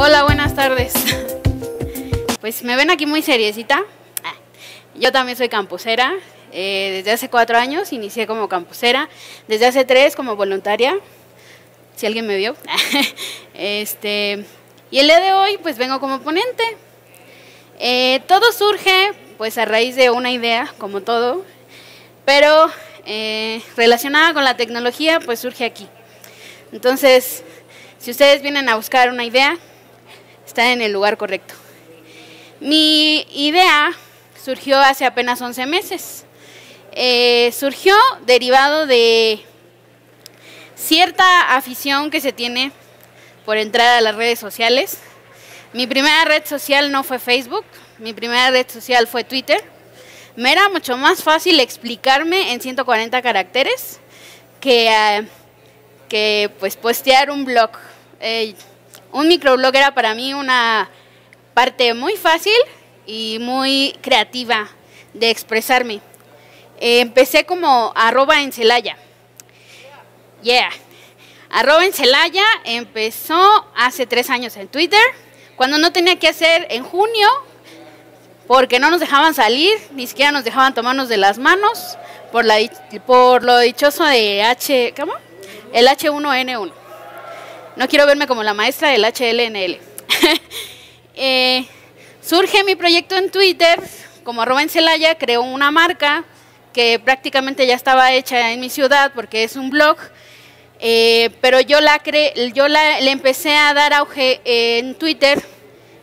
Hola, buenas tardes. Pues me ven aquí muy seriecita. Yo también soy campusera. Eh, desde hace cuatro años inicié como campusera. Desde hace tres como voluntaria. Si alguien me vio. Este, y el día de hoy pues vengo como ponente. Eh, todo surge pues a raíz de una idea, como todo. Pero eh, relacionada con la tecnología pues surge aquí. Entonces, si ustedes vienen a buscar una idea, están en el lugar correcto. Mi idea surgió hace apenas 11 meses. Eh, surgió derivado de cierta afición que se tiene por entrar a las redes sociales. Mi primera red social no fue Facebook, mi primera red social fue Twitter. Me era mucho más fácil explicarme en 140 caracteres que, eh, que pues postear un blog. Un microblog era para mí una parte muy fácil y muy creativa de expresarme. Eh, empecé como arroba en Celaya. Yeah. Arroba en Celaya empezó hace tres años en Twitter, cuando no tenía que hacer en junio, porque no nos dejaban salir, ni siquiera nos dejaban tomarnos de las manos, por, la, por lo dichoso de H, ¿cómo? El H1N1. No quiero verme como la maestra del HLNL. eh, surge mi proyecto en Twitter, como arroba Celaya, creo una marca que prácticamente ya estaba hecha en mi ciudad porque es un blog, eh, pero yo, la cre yo la, le empecé a dar auge en Twitter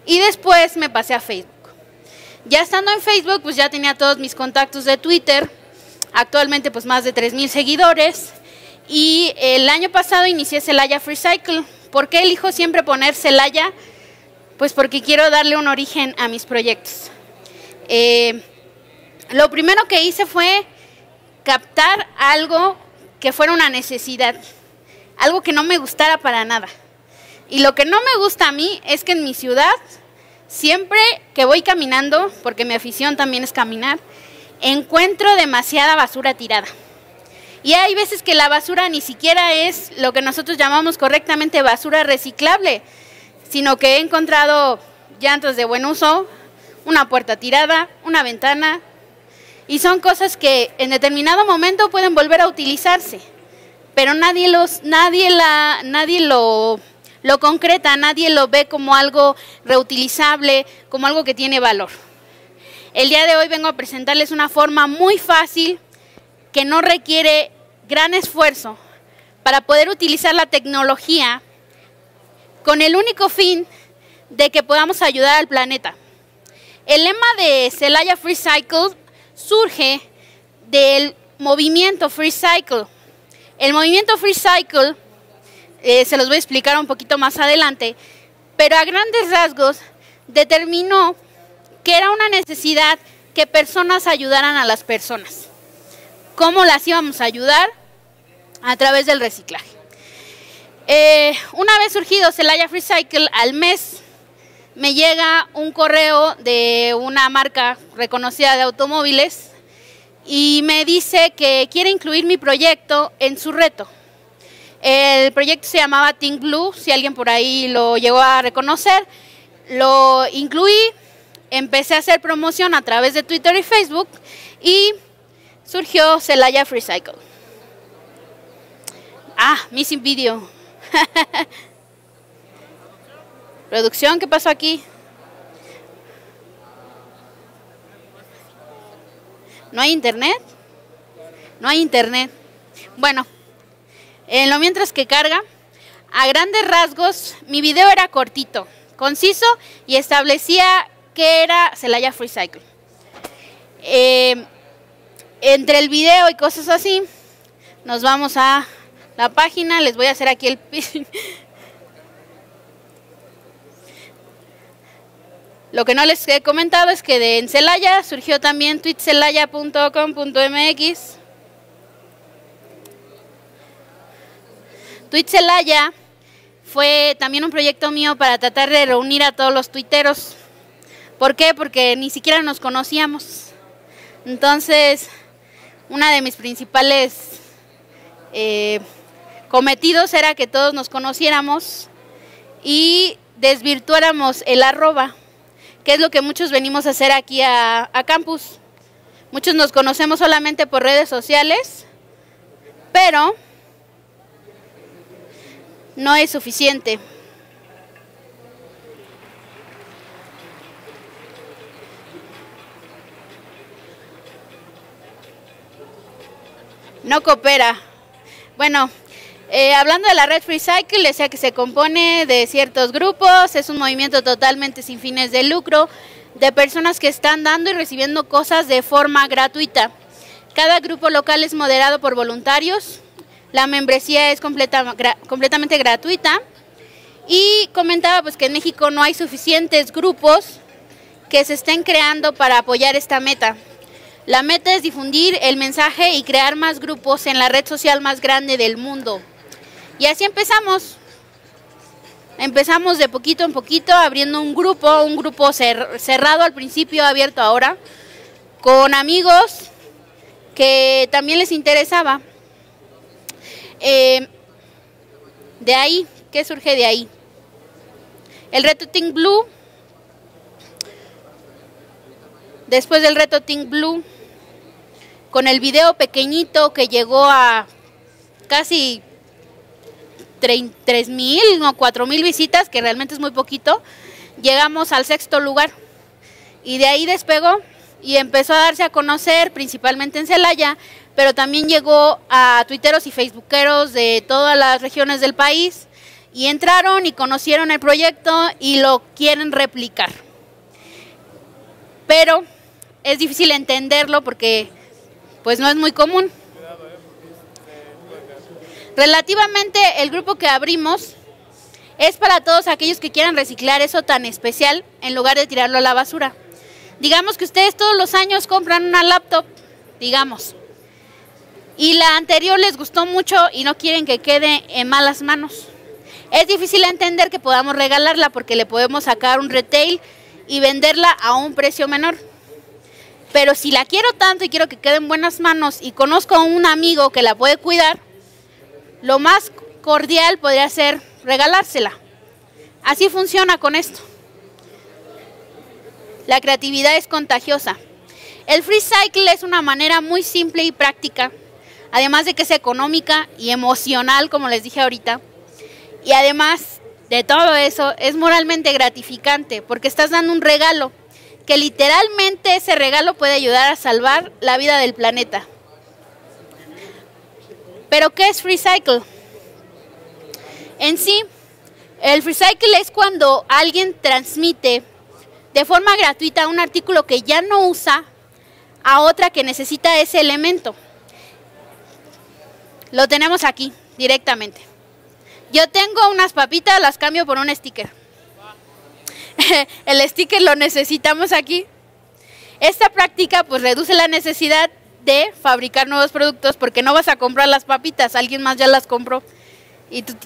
y después me pasé a Facebook. Ya estando en Facebook, pues ya tenía todos mis contactos de Twitter, actualmente pues más de 3.000 seguidores, y el año pasado inicié Celaya Free Cycle. ¿Por qué elijo siempre poner Celaya? Pues porque quiero darle un origen a mis proyectos. Eh, lo primero que hice fue captar algo que fuera una necesidad, algo que no me gustara para nada. Y lo que no me gusta a mí es que en mi ciudad, siempre que voy caminando, porque mi afición también es caminar, encuentro demasiada basura tirada. Y hay veces que la basura ni siquiera es lo que nosotros llamamos correctamente basura reciclable, sino que he encontrado llantos de buen uso, una puerta tirada, una ventana, y son cosas que en determinado momento pueden volver a utilizarse, pero nadie, los, nadie, la, nadie lo, lo concreta, nadie lo ve como algo reutilizable, como algo que tiene valor. El día de hoy vengo a presentarles una forma muy fácil que no requiere gran esfuerzo para poder utilizar la tecnología con el único fin de que podamos ayudar al planeta. El lema de Celaya Free Cycle surge del movimiento Free Cycle. El movimiento Free Cycle, eh, se los voy a explicar un poquito más adelante, pero a grandes rasgos determinó que era una necesidad que personas ayudaran a las personas. ¿Cómo las íbamos a ayudar? A través del reciclaje. Eh, una vez surgido Celaya Free Cycle, al mes me llega un correo de una marca reconocida de automóviles y me dice que quiere incluir mi proyecto en su reto. El proyecto se llamaba Think Blue, si alguien por ahí lo llegó a reconocer. Lo incluí, empecé a hacer promoción a través de Twitter y Facebook y surgió Celaya Free Cycle. Ah, missing video. Producción, ¿qué pasó aquí? ¿No hay internet? No hay internet. Bueno, en lo mientras que carga, a grandes rasgos, mi video era cortito, conciso y establecía que era Celaya Free Cycle. Eh, entre el video y cosas así, nos vamos a la página, les voy a hacer aquí el Lo que no les he comentado es que de en Celaya surgió también tweetcelaya.com.mx. Tweetcelaya fue también un proyecto mío para tratar de reunir a todos los tuiteros. ¿Por qué? Porque ni siquiera nos conocíamos. Entonces, una de mis principales eh, cometidos era que todos nos conociéramos y desvirtuáramos el arroba, que es lo que muchos venimos a hacer aquí a, a campus. Muchos nos conocemos solamente por redes sociales, pero no es suficiente. No coopera. Bueno, eh, hablando de la red Free Cycle, decía que se compone de ciertos grupos, es un movimiento totalmente sin fines de lucro, de personas que están dando y recibiendo cosas de forma gratuita. Cada grupo local es moderado por voluntarios, la membresía es completamente gratuita y comentaba pues que en México no hay suficientes grupos que se estén creando para apoyar esta meta. La meta es difundir el mensaje y crear más grupos en la red social más grande del mundo. Y así empezamos. Empezamos de poquito en poquito abriendo un grupo, un grupo cerrado al principio, abierto ahora, con amigos que también les interesaba. Eh, de ahí, ¿qué surge de ahí? El reto Think Blue. Después del reto Think Blue, con el video pequeñito que llegó a casi 3 mil o 4 mil visitas, que realmente es muy poquito, llegamos al sexto lugar. Y de ahí despegó y empezó a darse a conocer principalmente en Celaya, pero también llegó a tuiteros y facebookeros de todas las regiones del país y entraron y conocieron el proyecto y lo quieren replicar. Pero es difícil entenderlo porque pues no es muy común. Relativamente el grupo que abrimos es para todos aquellos que quieran reciclar eso tan especial en lugar de tirarlo a la basura. Digamos que ustedes todos los años compran una laptop, digamos, y la anterior les gustó mucho y no quieren que quede en malas manos. Es difícil entender que podamos regalarla porque le podemos sacar un retail y venderla a un precio menor. Pero si la quiero tanto y quiero que quede en buenas manos y conozco a un amigo que la puede cuidar, lo más cordial podría ser regalársela. Así funciona con esto. La creatividad es contagiosa. El free cycle es una manera muy simple y práctica, además de que es económica y emocional, como les dije ahorita. Y además de todo eso, es moralmente gratificante porque estás dando un regalo, que literalmente ese regalo puede ayudar a salvar la vida del planeta. Pero ¿qué es free cycle? En sí, el free cycle es cuando alguien transmite de forma gratuita un artículo que ya no usa a otra que necesita ese elemento. Lo tenemos aquí directamente. Yo tengo unas papitas, las cambio por un sticker. El sticker lo necesitamos aquí. Esta práctica pues reduce la necesidad de fabricar nuevos productos porque no vas a comprar las papitas, alguien más ya las compró.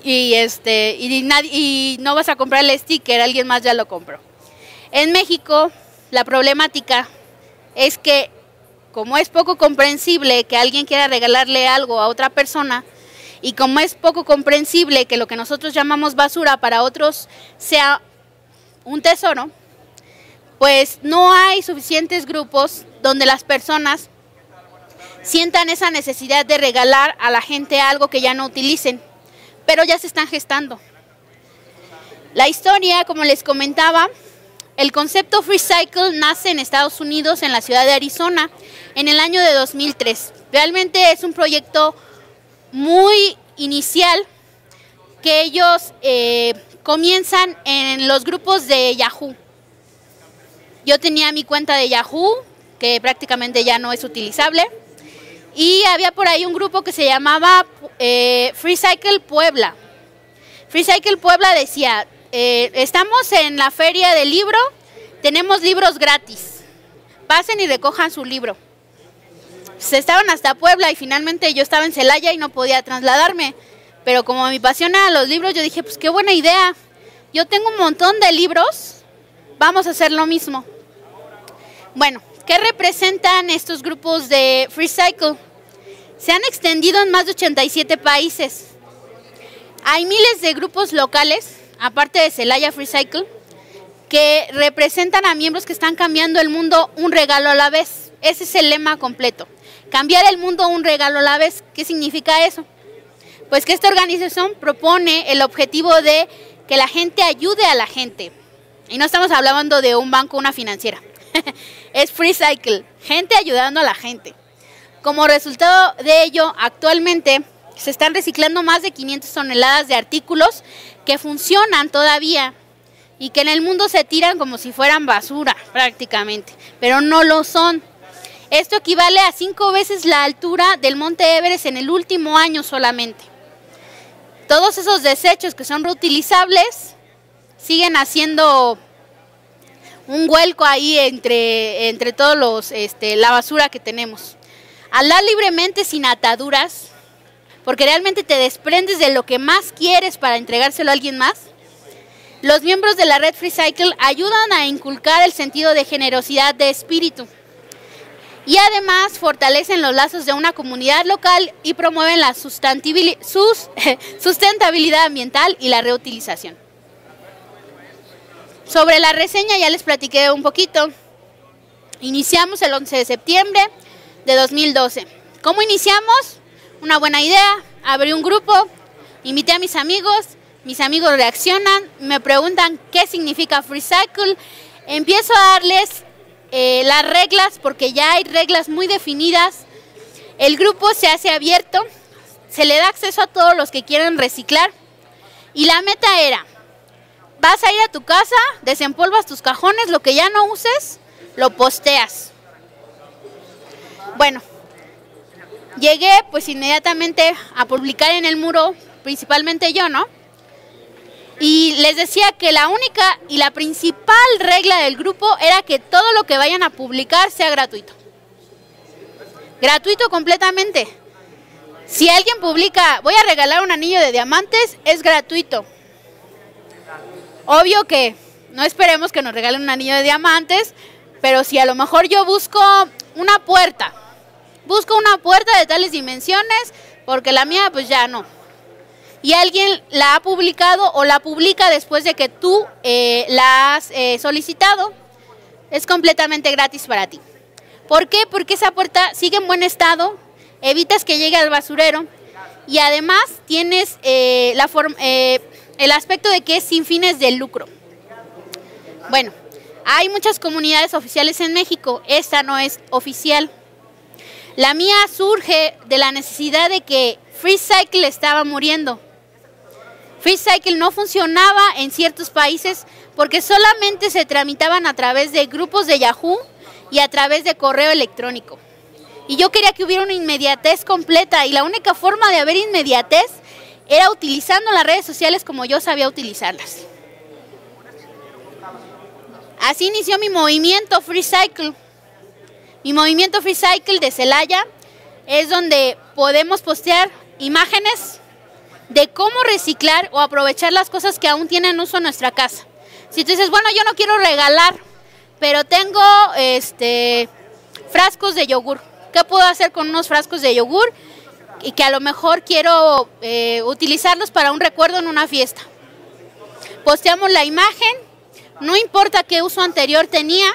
Y, este y, nadie, y no vas a comprar el sticker, alguien más ya lo compró. En México, la problemática es que como es poco comprensible que alguien quiera regalarle algo a otra persona y como es poco comprensible que lo que nosotros llamamos basura para otros sea un tesoro, pues no hay suficientes grupos donde las personas sientan esa necesidad de regalar a la gente algo que ya no utilicen, pero ya se están gestando. La historia, como les comentaba, el concepto Free Cycle nace en Estados Unidos, en la ciudad de Arizona, en el año de 2003. Realmente es un proyecto muy inicial que ellos eh, comienzan en los grupos de Yahoo. Yo tenía mi cuenta de Yahoo, que prácticamente ya no es utilizable, y había por ahí un grupo que se llamaba eh, Free Cycle Puebla. Free Cycle Puebla decía, eh, estamos en la feria del libro, tenemos libros gratis. Pasen y recojan su libro. Se estaban hasta Puebla y finalmente yo estaba en Celaya y no podía trasladarme. Pero como me apasiona los libros, yo dije, pues qué buena idea. Yo tengo un montón de libros, vamos a hacer lo mismo. Bueno, ¿qué representan estos grupos de Free Cycle? Se han extendido en más de 87 países. Hay miles de grupos locales aparte de Celaya Free Cycle, que representan a miembros que están cambiando el mundo un regalo a la vez. Ese es el lema completo. Cambiar el mundo un regalo a la vez. ¿Qué significa eso? Pues que esta organización propone el objetivo de que la gente ayude a la gente. Y no estamos hablando de un banco una financiera. es Free Cycle, gente ayudando a la gente. Como resultado de ello, actualmente se están reciclando más de 500 toneladas de artículos que funcionan todavía y que en el mundo se tiran como si fueran basura prácticamente, pero no lo son. Esto equivale a cinco veces la altura del monte Everest en el último año solamente. Todos esos desechos que son reutilizables siguen haciendo un huelco ahí entre, entre todos los este, la basura que tenemos. Hablar libremente sin ataduras, porque realmente te desprendes de lo que más quieres para entregárselo a alguien más. Los miembros de la red Free Cycle ayudan a inculcar el sentido de generosidad de espíritu y además fortalecen los lazos de una comunidad local y promueven la sustentabilidad ambiental y la reutilización. Sobre la reseña ya les platiqué un poquito. Iniciamos el 11 de septiembre de 2012. ¿Cómo iniciamos? Una buena idea, abrí un grupo, invité a mis amigos, mis amigos reaccionan, me preguntan qué significa Free Cycle, empiezo a darles eh, las reglas porque ya hay reglas muy definidas, el grupo se hace abierto, se le da acceso a todos los que quieren reciclar y la meta era vas a ir a tu casa, desempolvas tus cajones, lo que ya no uses, lo posteas. Bueno, llegué pues inmediatamente a publicar en el muro, principalmente yo, ¿no? Y les decía que la única y la principal regla del grupo era que todo lo que vayan a publicar sea gratuito. Gratuito completamente. Si alguien publica, voy a regalar un anillo de diamantes, es gratuito. Obvio que no esperemos que nos regalen un anillo de diamantes, pero si a lo mejor yo busco una puerta, busco una puerta de tales dimensiones, porque la mía pues ya no. Y alguien la ha publicado o la publica después de que tú eh, la has eh, solicitado, es completamente gratis para ti. ¿Por qué? Porque esa puerta sigue en buen estado, evitas que llegue al basurero y además tienes eh, el aspecto de que es sin fines de lucro. Bueno, hay muchas comunidades oficiales en México, esta no es oficial. La mía surge de la necesidad de que Free Cycle estaba muriendo. Free Cycle no funcionaba en ciertos países porque solamente se tramitaban a través de grupos de Yahoo y a través de correo electrónico. Y yo quería que hubiera una inmediatez completa y la única forma de haber inmediatez era utilizando las redes sociales como yo sabía utilizarlas. Así inició mi movimiento Free Cycle. Mi movimiento Free Cycle de Celaya es donde podemos postear imágenes de cómo reciclar o aprovechar las cosas que aún tienen uso en nuestra casa. Si tú dices, bueno, yo no quiero regalar, pero tengo este frascos de yogur. ¿Qué puedo hacer con unos frascos de yogur? y que a lo mejor quiero eh, utilizarlos para un recuerdo en una fiesta. Posteamos la imagen, no importa qué uso anterior tenía,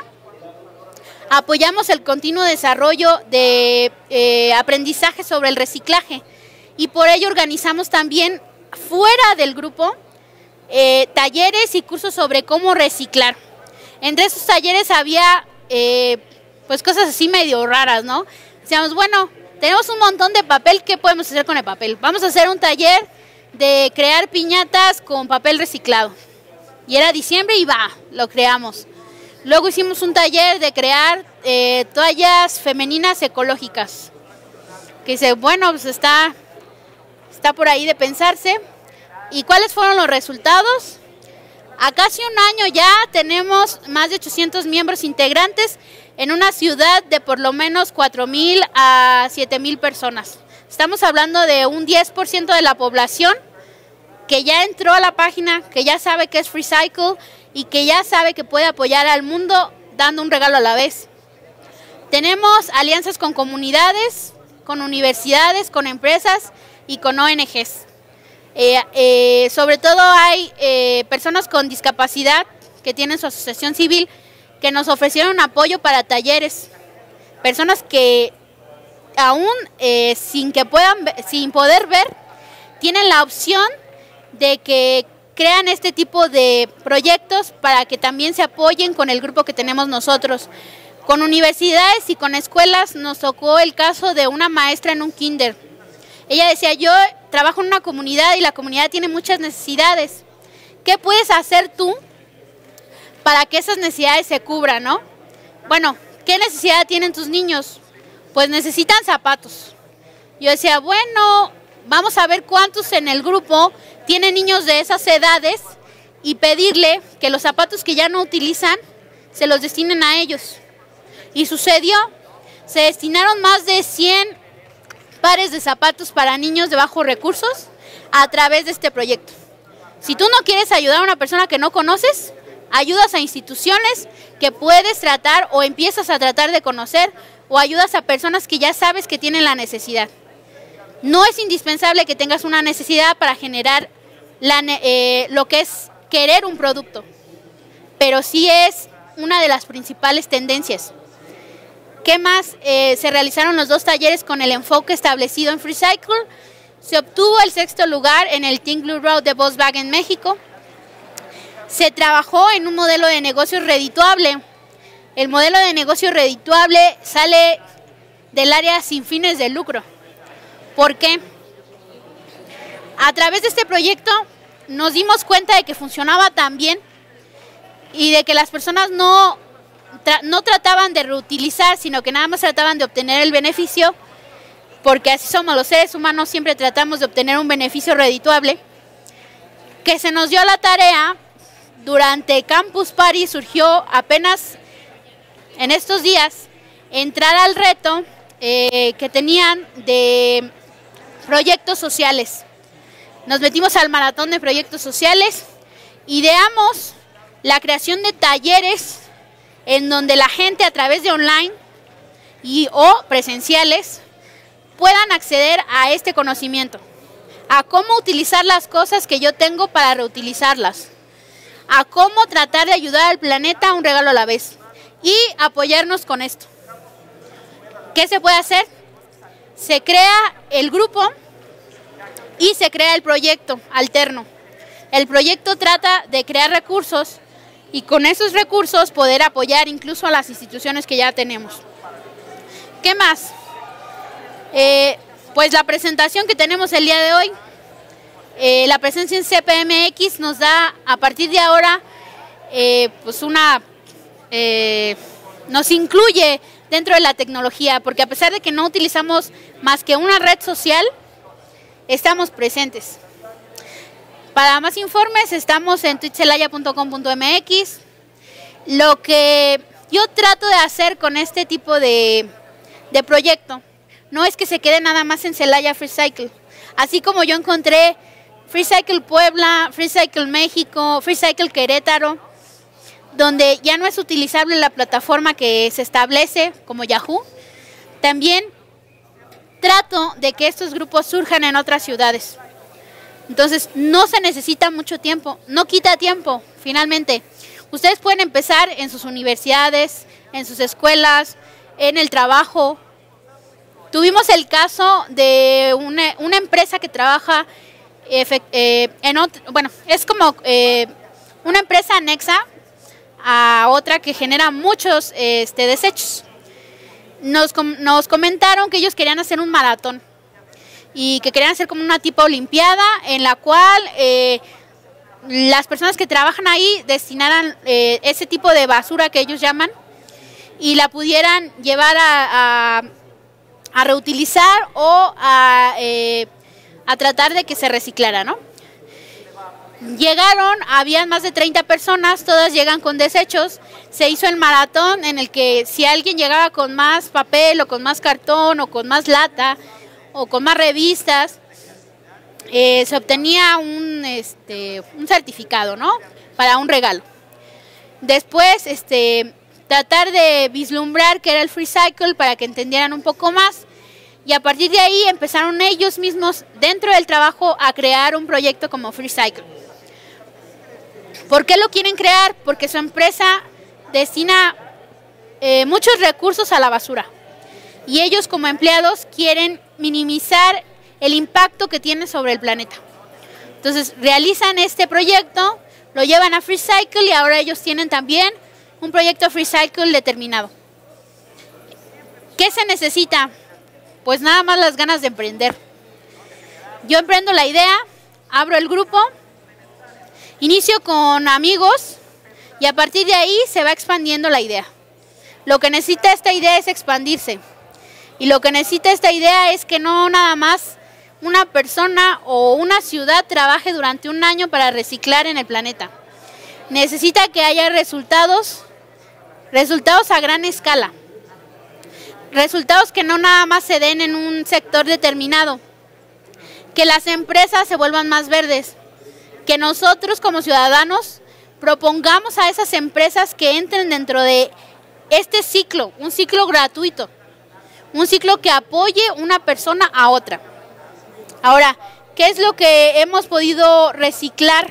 apoyamos el continuo desarrollo de eh, aprendizaje sobre el reciclaje y por ello organizamos también fuera del grupo eh, talleres y cursos sobre cómo reciclar. Entre esos talleres había pues cosas así medio raras, ¿no? Decíamos, bueno, tenemos un montón de papel, ¿qué podemos hacer con el papel? Vamos a hacer un taller de crear piñatas con papel reciclado. Y era diciembre y va, lo creamos. Luego hicimos un taller de crear eh, toallas femeninas ecológicas. Que dice, bueno, pues está, está por ahí de pensarse. ¿Y cuáles fueron los resultados? A casi un año ya tenemos más de 800 miembros integrantes en una ciudad de por lo menos 4.000 a 7.000 personas. Estamos hablando de un 10% de la población que ya entró a la página, que ya sabe que es Free Cycle y que ya sabe que puede apoyar al mundo dando un regalo a la vez. Tenemos alianzas con comunidades, con universidades, con empresas y con ONGs. Eh, eh, sobre todo hay eh, personas con discapacidad que tienen su asociación civil que nos ofrecieron apoyo para talleres. Personas que aún sin que puedan, sin poder ver, tienen la opción de que crean este tipo de proyectos para que también se apoyen con el grupo que tenemos nosotros. Con universidades y con escuelas nos tocó el caso de una maestra en un kinder. Ella decía, yo trabajo en una comunidad y la comunidad tiene muchas necesidades. ¿Qué puedes hacer tú para que esas necesidades se cubran, no? Bueno, ¿qué necesidad tienen tus niños? Pues necesitan zapatos. Yo decía, bueno, vamos a ver cuántos en el grupo tienen niños de esas edades y pedirle que los zapatos que ya no utilizan se los destinen a ellos. Y sucedió, se destinaron más de 100 pares de zapatos para niños de bajos recursos a través de este proyecto. Si tú no quieres ayudar a una persona que no conoces, ayudas a instituciones que puedes tratar o empiezas a tratar de conocer o ayudas a personas que ya sabes que tienen la necesidad. No es indispensable que tengas una necesidad para generar eh, lo que es querer un producto, pero sí es una de las principales tendencias. ¿Qué más? Eh, se realizaron los dos talleres con el enfoque establecido en FreeCycle. Se obtuvo el sexto lugar en el Think Blue Road de Volkswagen México. Se trabajó en un modelo de negocio redituable. El modelo de negocio redituable sale del área sin fines de lucro. ¿Por qué? A través de este proyecto nos dimos cuenta de que funcionaba tan bien y de que las personas no no trataban de reutilizar, sino que nada más trataban de obtener el beneficio, porque así somos los seres humanos, siempre tratamos de obtener un beneficio redituable, que se nos dio la tarea durante Campus Party, surgió apenas en estos días entrar al reto eh, que tenían de proyectos sociales. Nos metimos al maratón de proyectos sociales, ideamos la creación de talleres en donde la gente a través de online y o presenciales puedan acceder a este conocimiento, a cómo utilizar las cosas que yo tengo para reutilizarlas, a cómo tratar de ayudar al planeta un regalo a la vez y apoyarnos con esto. ¿Qué se puede hacer? Se crea el grupo y se crea el proyecto alterno. El proyecto trata de crear recursos y con esos recursos poder apoyar incluso a las instituciones que ya tenemos. ¿Qué más? Eh, pues la presentación que tenemos el día de hoy, eh, la presencia en CPMX nos da a partir de ahora eh, pues una nos incluye dentro de la tecnología, porque a pesar de que no utilizamos más que una red social, estamos presentes. Para más informes estamos en twitchelaya.com.mx. Lo que yo trato de hacer con este tipo de, proyecto no es que se quede nada más en Celaya Free Cycle. Así como yo encontré Free Cycle Puebla, Free Cycle México, Free Cycle Querétaro, donde ya no es utilizable la plataforma que se establece como Yahoo, también trato de que estos grupos surjan en otras ciudades. Entonces, no se necesita mucho tiempo, no quita tiempo, finalmente. Ustedes pueden empezar en sus universidades, en sus escuelas, en el trabajo. Tuvimos el caso de una, empresa que trabaja eh, en otro, bueno, es como eh, una empresa anexa a otra que genera muchos este, desechos. Nos, nos comentaron que ellos querían hacer un maratón y que querían hacer como una tipo olimpiada en la cual eh, las personas que trabajan ahí destinaran eh, ese tipo de basura que ellos llaman y la pudieran llevar a, reutilizar o a, eh, a, tratar de que se reciclara, ¿no? Llegaron, habían más de 30 personas, todas llegan con desechos, se hizo el maratón en el que si alguien llegaba con más papel o con más cartón o con más lata, o con más revistas, eh, se obtenía un, este, un certificado, ¿no? Para un regalo. Después, este, tratar de vislumbrar qué era el free cycle para que entendieran un poco más. y a partir de ahí empezaron ellos mismos dentro del trabajo a crear un proyecto como FreeCycle. ¿Por qué lo quieren crear? Porque su empresa destina eh, muchos recursos a la basura y ellos como empleados quieren minimizar el impacto que tiene sobre el planeta. Entonces realizan este proyecto, lo llevan a FreeCycle y ahora ellos tienen también un proyecto FreeCycle determinado. ¿Qué se necesita? Pues nada más las ganas de emprender. Yo emprendo la idea, abro el grupo, inicio con amigos y a partir de ahí se va expandiendo la idea. Lo que necesita esta idea es expandirse. Y lo que necesita esta idea es que no nada más una persona o una ciudad trabaje durante un año para reciclar en el planeta. Necesita que haya resultados, resultados a gran escala. Resultados que no nada más se den en un sector determinado, que las empresas se vuelvan más verdes, que nosotros como ciudadanos propongamos a esas empresas que entren dentro de este ciclo, un ciclo gratuito, un ciclo que apoye una persona a otra. Ahora, ¿qué es lo que hemos podido reciclar?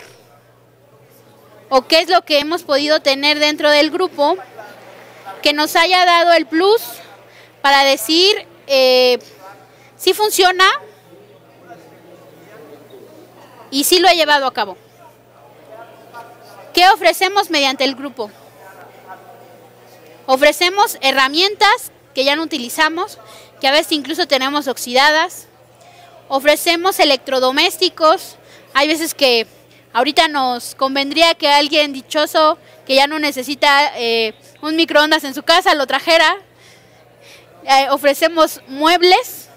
¿O qué es lo que hemos podido tener dentro del grupo que nos haya dado el plus para decir eh, si funciona y si lo he llevado a cabo. ¿Qué ofrecemos mediante el grupo? Ofrecemos herramientas que ya no utilizamos, que a veces incluso tenemos oxidadas. Ofrecemos electrodomésticos. Hay veces que ahorita nos convendría que alguien dichoso que ya no necesita eh, un microondas en su casa lo trajera eh, ofrecemos muebles.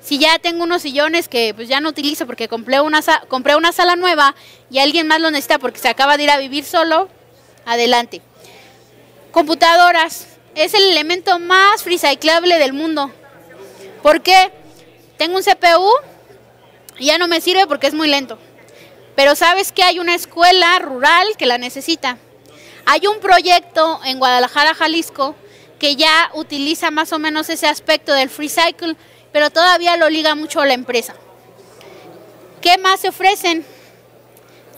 Si ya tengo unos sillones que pues ya no utilizo porque compré una, compré una sala nueva y alguien más lo necesita porque se acaba de ir a vivir solo, adelante. Computadoras. Es el elemento más recyclable del mundo. ¿Por qué? Tengo un CPU y ya no me sirve porque es muy lento. Pero sabes que hay una escuela rural que la necesita. Hay un proyecto en Guadalajara, Jalisco, que ya utiliza más o menos ese aspecto del free cycle, pero todavía lo liga mucho a la empresa. ¿Qué más se ofrecen?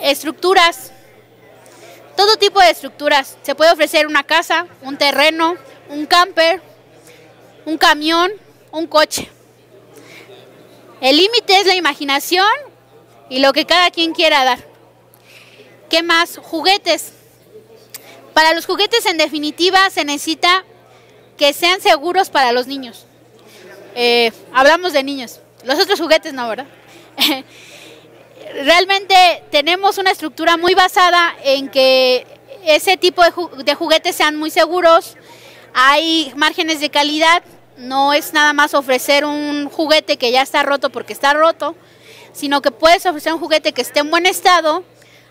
Estructuras. Todo tipo de estructuras. Se puede ofrecer una casa, un terreno, un camper, un camión, un coche. El límite es la imaginación y lo que cada quien quiera dar. ¿Qué más? Juguetes. Para los juguetes en definitiva se necesita que sean seguros para los niños. Eh, hablamos de niños, los otros juguetes no, ¿verdad? Realmente tenemos una estructura muy basada en que ese tipo de, juguetes sean muy seguros, hay márgenes de calidad, no es nada más ofrecer un juguete que ya está roto porque está roto, sino que puedes ofrecer un juguete que esté en buen estado,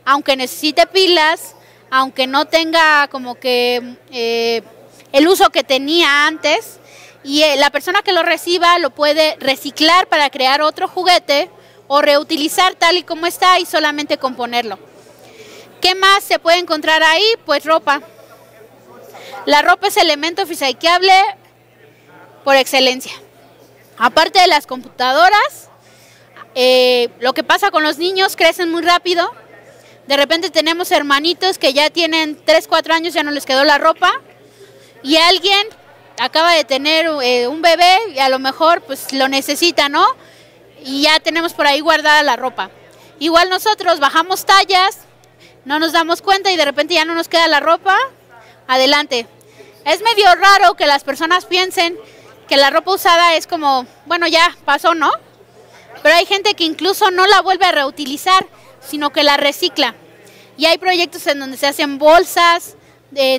aunque necesite pilas, aunque no tenga como que eh, el uso que tenía antes y eh, la persona que lo reciba lo puede reciclar para crear otro juguete o reutilizar tal y como está y solamente componerlo. ¿Qué más se puede encontrar ahí? Pues ropa. La ropa es elemento recyclable por excelencia. Aparte de las computadoras, eh, lo que pasa con los niños, crecen muy rápido. De repente tenemos hermanitos que ya tienen 3, 4 años, ya no les quedó la ropa y alguien acaba de tener eh, un bebé y a lo mejor pues lo necesita, ¿no? Y ya tenemos por ahí guardada la ropa. Igual nosotros bajamos tallas, no nos damos cuenta y de repente ya no nos queda la ropa, adelante. Es medio raro que las personas piensen que la ropa usada es como, bueno, ya pasó, ¿no? Pero hay gente que incluso no la vuelve a reutilizar, sino que la recicla. Y hay proyectos en donde se hacen bolsas,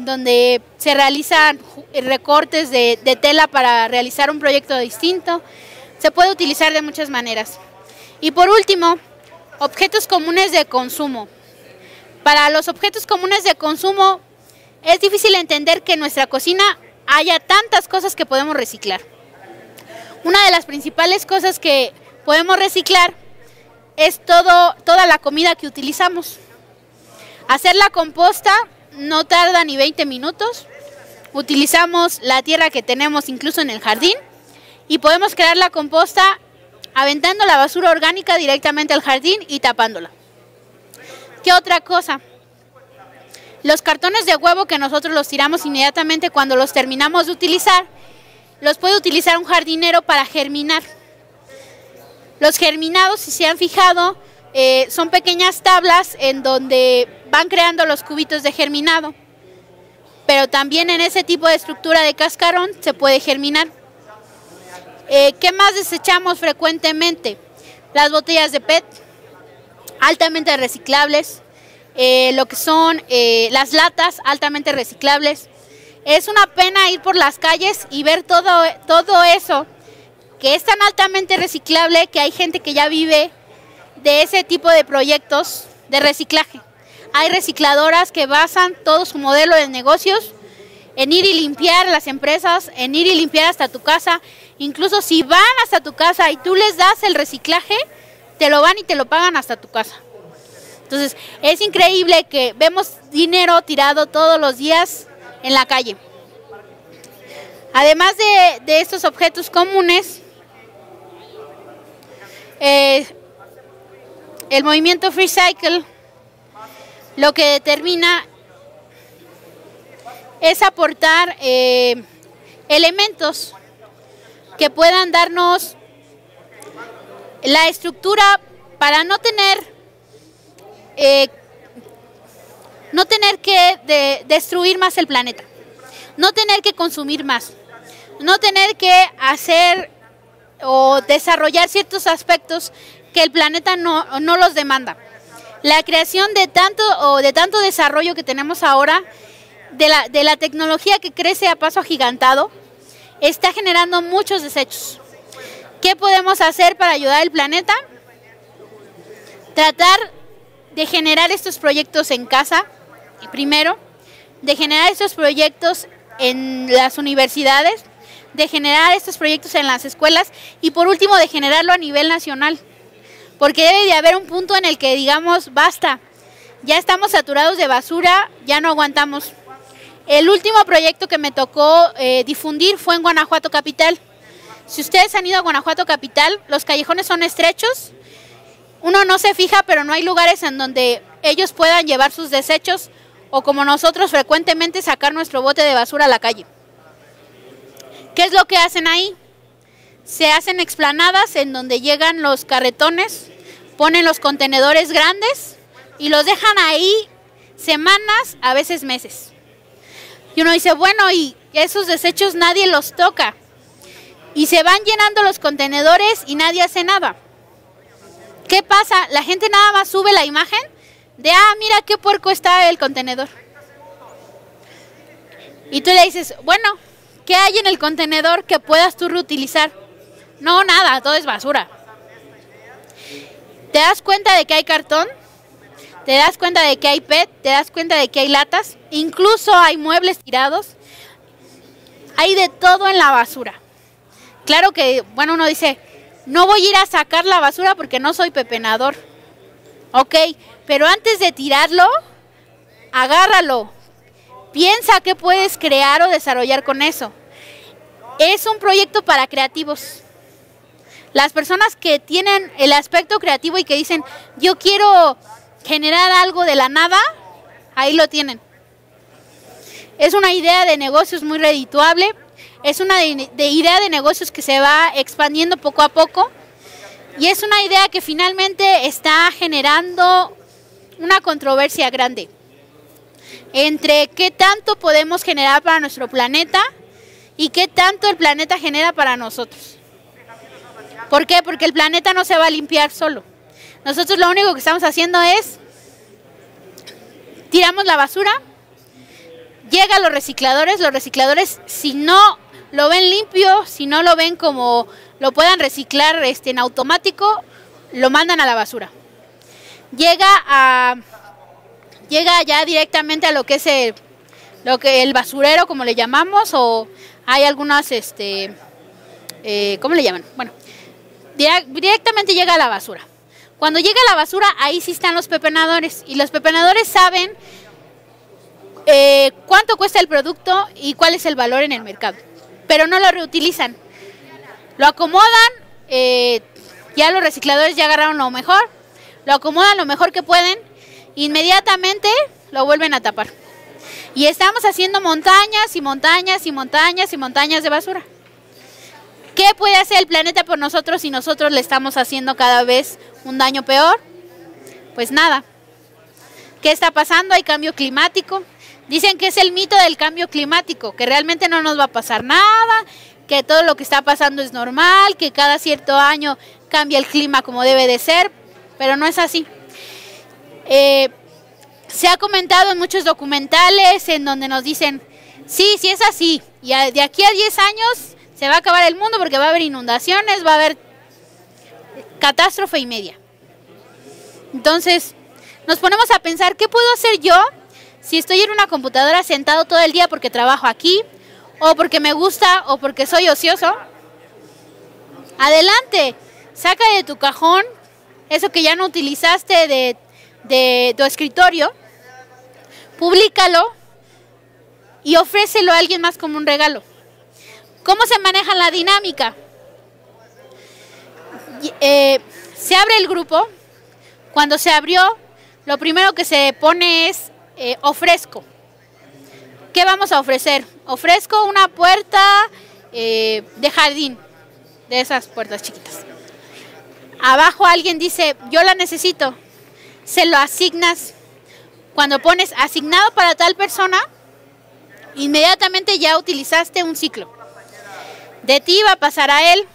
donde se realizan recortes de, tela para realizar un proyecto distinto. Se puede utilizar de muchas maneras. Y por último, objetos comunes de consumo. Para los objetos comunes de consumo es difícil entender que en nuestra cocina haya tantas cosas que podemos reciclar. Una de las principales cosas que podemos reciclar es todo, toda la comida que utilizamos. Hacer la composta no tarda ni 20 minutos. Utilizamos la tierra que tenemos incluso en el jardín y podemos crear la composta aventando la basura orgánica directamente al jardín y tapándola. ¿Qué otra cosa? Los cartones de huevo que nosotros los tiramos inmediatamente cuando los terminamos de utilizar, los puede utilizar un jardinero para germinar. Los germinados, si se han fijado, eh, son pequeñas tablas en donde van creando los cubitos de germinado. Pero también en ese tipo de estructura de cascarón se puede germinar. Eh, ¿Qué más desechamos frecuentemente? Las botellas de PET, altamente reciclables, eh, lo que son las latas, altamente reciclables. Es una pena ir por las calles y ver todo, todo eso, que es tan altamente reciclable que hay gente que ya vive de ese tipo de proyectos de reciclaje. Hay recicladoras que basan todo su modelo de negocios en ir y limpiar las empresas, en ir y limpiar hasta tu casa. Incluso si van hasta tu casa y tú les das el reciclaje, te lo van y te lo pagan hasta tu casa. Entonces, es increíble que vemos dinero tirado todos los días en la calle. Además de, estos objetos comunes, eh, el movimiento Free Cycle lo que determina es aportar eh, elementos que puedan darnos la estructura para no tener eh, no tener que destruir más el planeta, no tener que consumir más, no tener que hacer o desarrollar ciertos aspectos que el planeta no, los demanda. La creación de tanto o de tanto desarrollo que tenemos ahora, de la, de la tecnología que crece a paso agigantado, está generando muchos desechos. ¿Qué podemos hacer para ayudar al planeta? Tratar de generar estos proyectos en casa, primero, de generar estos proyectos en las universidades, de generar estos proyectos en las escuelas y por último de generarlo a nivel nacional porque debe de haber un punto en el que digamos, basta, ya estamos saturados de basura, ya no aguantamos. El último proyecto que me tocó eh, difundir fue en Guanajuato Capital. Si ustedes han ido a Guanajuato Capital, los callejones son estrechos, uno no se fija, pero no hay lugares en donde ellos puedan llevar sus desechos o como nosotros frecuentemente sacar nuestro bote de basura a la calle. ¿Qué es lo que hacen ahí? se hacen explanadas en donde llegan los carretones, ponen los contenedores grandes y los dejan ahí semanas, a veces meses. Y uno dice, bueno, y esos desechos nadie los toca. Y se van llenando los contenedores y nadie hace nada. ¿Qué pasa? La gente nada más sube la imagen de, ah, mira qué puerco está el contenedor. Y tú le dices, bueno, ¿qué hay en el contenedor que puedas tú reutilizar? No, nada, todo es basura. ¿Te das cuenta de que hay cartón? ¿Te das cuenta de que hay PET? ¿Te das cuenta de que hay latas? Incluso hay muebles tirados. Hay de todo en la basura. Claro que, bueno, uno dice, no voy a ir a sacar la basura porque no soy pepenador. Ok, pero antes de tirarlo, agárralo. Piensa qué puedes crear o desarrollar con eso. Es un proyecto para creativos. Las personas que tienen el aspecto creativo y que dicen, yo quiero generar algo de la nada, ahí lo tienen. Es una idea de negocios muy redituable, es una de, idea de negocios que se va expandiendo poco a poco y es una idea que finalmente está generando una controversia grande entre qué tanto podemos generar para nuestro planeta y qué tanto el planeta genera para nosotros. ¿Por qué? Porque el planeta no se va a limpiar solo. Nosotros lo único que estamos haciendo es tiramos la basura, llega a los recicladores, los recicladores si no lo ven limpio, si no lo ven como lo puedan reciclar este, en automático, lo mandan a la basura. Llega a llega ya directamente a lo que es el, lo que el basurero como le llamamos o hay algunas este eh, ¿cómo le llaman? Bueno, directamente llega a la basura. Cuando llega a la basura, ahí sí están los pepenadores. Y los pepenadores saben eh, cuánto cuesta el producto y cuál es el valor en el mercado. Pero no lo reutilizan. Lo acomodan, eh, ya los recicladores ya agarraron lo mejor, lo acomodan lo mejor que pueden, inmediatamente lo vuelven a tapar. Y estamos haciendo montañas y montañas y montañas y montañas de basura. ¿Qué puede hacer el planeta por nosotros si nosotros le estamos haciendo cada vez un daño peor? Pues nada. ¿Qué está pasando? Hay cambio climático. Dicen que es el mito del cambio climático, que realmente no nos va a pasar nada, que todo lo que está pasando es normal, que cada cierto año cambia el clima como debe de ser, pero no es así. Eh, se ha comentado en muchos documentales en donde nos dicen, sí, sí es así, y de aquí a 10 años se va a acabar el mundo porque va a haber inundaciones, va a haber catástrofe y media. Entonces, nos ponemos a pensar, ¿qué puedo hacer yo si estoy en una computadora sentado todo el día porque trabajo aquí, o porque me gusta, o porque soy ocioso? Adelante, saca de tu cajón eso que ya no utilizaste de, de tu escritorio, públicalo y ofrécelo a alguien más como un regalo. ¿Cómo se maneja la dinámica? Eh, se abre el grupo. Cuando se abrió, lo primero que se pone es eh, ofrezco. ¿Qué vamos a ofrecer? Ofrezco una puerta eh, de jardín, de esas puertas chiquitas. Abajo alguien dice, yo la necesito. Se lo asignas. Cuando pones asignado para tal persona, inmediatamente ya utilizaste un ciclo. De ti va a pasar a él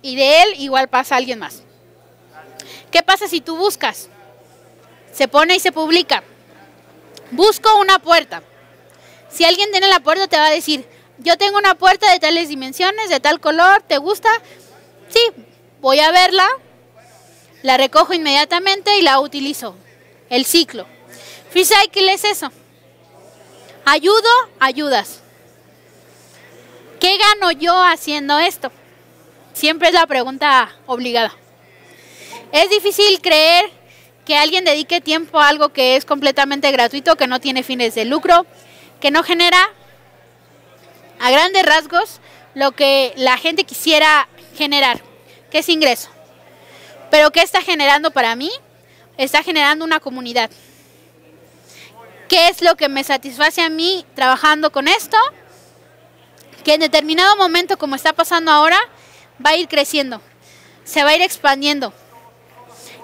y de él igual pasa a alguien más. ¿Qué pasa si tú buscas? Se pone y se publica. Busco una puerta. Si alguien tiene la puerta te va a decir, yo tengo una puerta de tales dimensiones, de tal color, ¿te gusta? Sí, voy a verla, la recojo inmediatamente y la utilizo. El ciclo. Free cycle es eso. Ayudo, ayudas. ¿Qué gano yo haciendo esto? Siempre es la pregunta obligada. Es difícil creer que alguien dedique tiempo a algo que es completamente gratuito, que no tiene fines de lucro, que no genera a grandes rasgos lo que la gente quisiera generar, que es ingreso. Pero ¿qué está generando para mí? Está generando una comunidad. ¿Qué es lo que me satisface a mí trabajando con esto? que en determinado momento, como está pasando ahora, va a ir creciendo, se va a ir expandiendo.